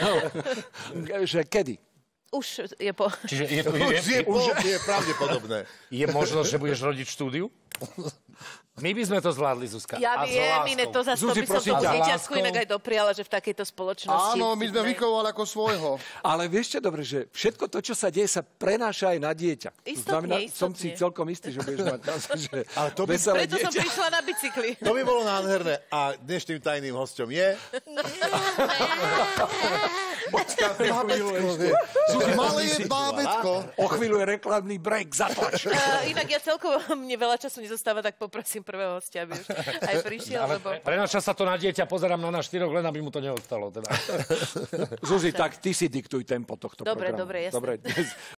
No. Że kiedy? Už je po... Čiže je, je, je, je, je, je, je, je, je, je, My by sme to zvládli, Zuzka. Ja viem, iné to zase Zuzi, to by som tomu dieťatku inak aj dopriala, že v takejto spoločnosti... Áno, my sme vychovali ako svojho. Ale vieš čo, dobre, že všetko to, čo sa deje, sa prenáša aj na dieťa. Istotne, Znamená, istotne. som si celkom istý, že budeš mať nás, že Ale to by... Preto dieťa. som prišla na bicykli. To by bolo nádherné. A dnešným tajným hostom je... Počkáte chvíľu ešte. Zuzi, malé je bábetko. O chvíľu je reklamný break, zatlač. Uh, inak ja celkovo, mne veľa času nezostáva, tak poprosím prvého hostia, aby už aj prišiel. Ale lebo... Prenaša sa to na dieťa, pozerám na nás štyroch, len aby mu to neostalo. Teda. Zuzi, tak ty si diktuj tempo tohto dobre, programu. Dobre, dobre, jasne. Dobre,